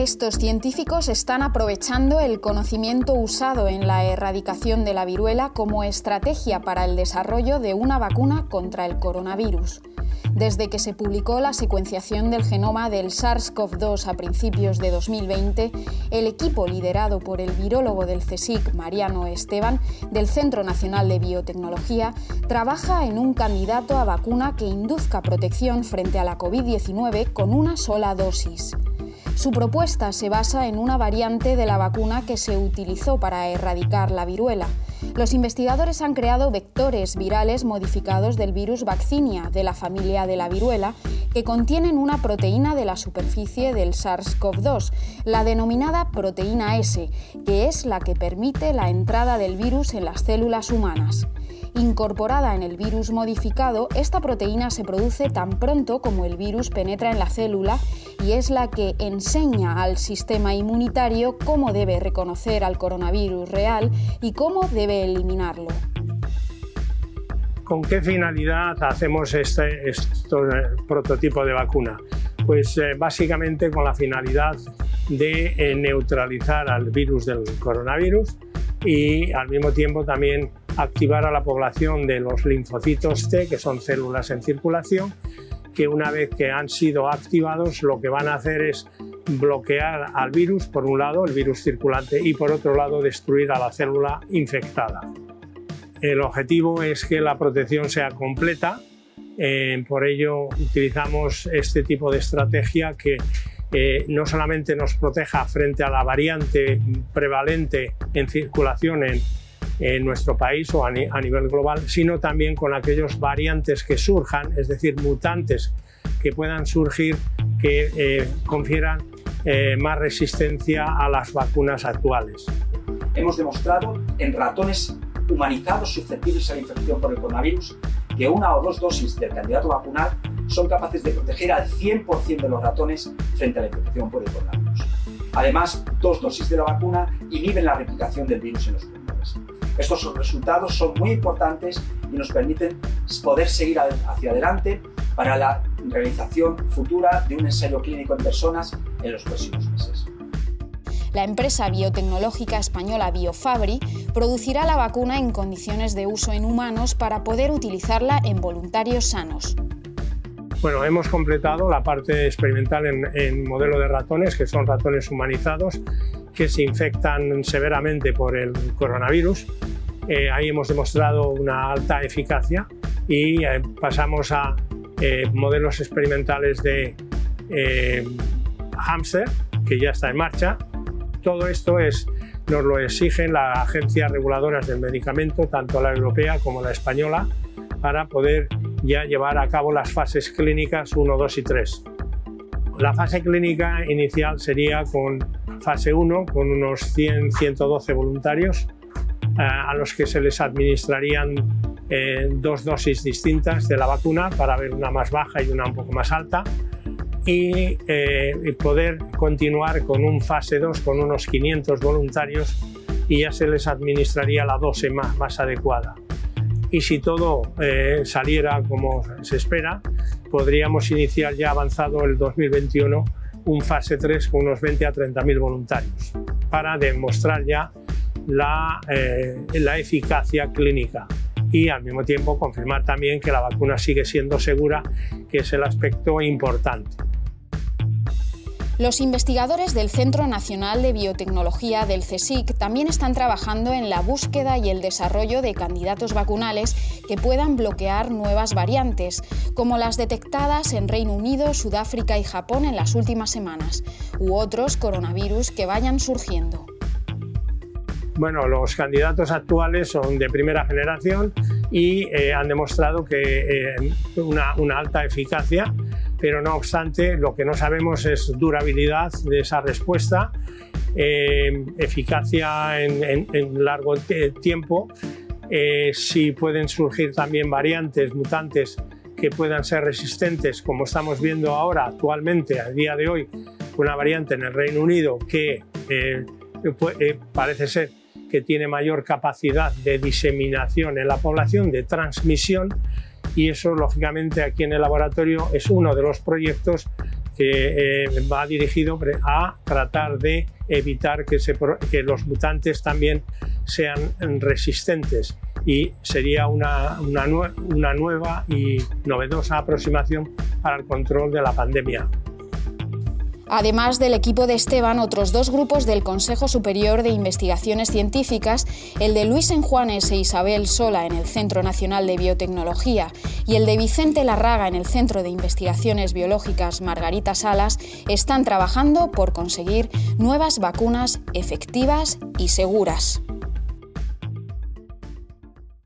Estos científicos están aprovechando el conocimiento usado en la erradicación de la viruela como estrategia para el desarrollo de una vacuna contra el coronavirus. Desde que se publicó la secuenciación del genoma del SARS-CoV-2 a principios de 2020, el equipo liderado por el virólogo del CSIC, Mariano Esteban, del Centro Nacional de Biotecnología, trabaja en un candidato a vacuna que induzca protección frente a la COVID-19 con una sola dosis. Su propuesta se basa en una variante de la vacuna que se utilizó para erradicar la viruela. Los investigadores han creado vectores virales modificados del virus vaccinia de la familia de la viruela que contienen una proteína de la superficie del SARS-CoV-2, la denominada proteína S, que es la que permite la entrada del virus en las células humanas. Incorporada en el virus modificado, esta proteína se produce tan pronto como el virus penetra en la célula y es la que enseña al sistema inmunitario cómo debe reconocer al coronavirus real y cómo debe eliminarlo. ¿Con qué finalidad hacemos este, este prototipo de vacuna? Pues eh, básicamente con la finalidad de eh, neutralizar al virus del coronavirus y al mismo tiempo también activar a la población de los linfocitos T, que son células en circulación, que una vez que han sido activados lo que van a hacer es bloquear al virus, por un lado, el virus circulante, y por otro lado, destruir a la célula infectada. El objetivo es que la protección sea completa, eh, por ello utilizamos este tipo de estrategia que eh, no solamente nos proteja frente a la variante prevalente en circulación en, en nuestro país o a, nivel global, sino también con aquellos variantes que surjan, es decir, mutantes que puedan surgir que eh, confieran eh, más resistencia a las vacunas actuales. Hemos demostrado en ratones humanizados susceptibles a la infección por el coronavirus que una o dos dosis del candidato vacunal son capaces de proteger al 100% de los ratones frente a la infección por el coronavirus. Además, dos dosis de la vacuna inhiben la replicación del virus en los pulmones. Estos resultados son muy importantes y nos permiten poder seguir hacia adelante para la realización futura de un ensayo clínico en personas en los próximos meses. La empresa biotecnológica española Biofabri producirá la vacuna en condiciones de uso en humanos para poder utilizarla en voluntarios sanos. Bueno, hemos completado la parte experimental en, modelo de ratones, que son ratones humanizados, que se infectan severamente por el coronavirus. Eh, ahí hemos demostrado una alta eficacia y eh, pasamos a eh, modelos experimentales de hámster, que ya está en marcha. Todo esto es, nos lo exigen las agencias reguladoras del medicamento, tanto la europea como la española, para poder ya llevar a cabo las fases clínicas 1, 2 y 3. La fase clínica inicial sería con fase 1, con unos 100, 112 voluntarios, eh, a los que se les administrarían eh, dos dosis distintas de la vacuna para ver una más baja y una un poco más alta. Y, eh, poder continuar con un fase 2 con unos 500 voluntarios y ya se les administraría la dosis más, más adecuada. Y si todo eh, saliera como se espera, podríamos iniciar ya avanzado el 2021 un fase 3 con unos 20 a 30 mil voluntarios para demostrar ya la, eh, la eficacia clínica y al mismo tiempo confirmar también que la vacuna sigue siendo segura, que es el aspecto importante. Los investigadores del Centro Nacional de Biotecnología del CSIC también están trabajando en la búsqueda y el desarrollo de candidatos vacunales que puedan bloquear nuevas variantes, como las detectadas en Reino Unido, Sudáfrica y Japón en las últimas semanas, u otros coronavirus que vayan surgiendo. Bueno, los candidatos actuales son de primera generación y eh, han demostrado que eh, una, alta eficacia pero no obstante lo que no sabemos es durabilidad de esa respuesta, eh, eficacia en, largo tiempo, eh, si pueden surgir también variantes, mutantes que puedan ser resistentes, como estamos viendo ahora actualmente, a día de hoy, una variante en el Reino Unido que parece ser que tiene mayor capacidad de diseminación en la población, de transmisión, y eso lógicamente aquí en el laboratorio es uno de los proyectos que eh, va dirigido a tratar de evitar que, los mutantes también sean resistentes y sería una, una nueva y novedosa aproximación para el control de la pandemia. Además del equipo de Esteban, otros dos grupos del Consejo Superior de Investigaciones Científicas, el de Luis Enjuanes e Isabel Sola en el Centro Nacional de Biotecnología y el de Vicente Larraga en el Centro de Investigaciones Biológicas Margarita Salas, están trabajando por conseguir nuevas vacunas efectivas y seguras.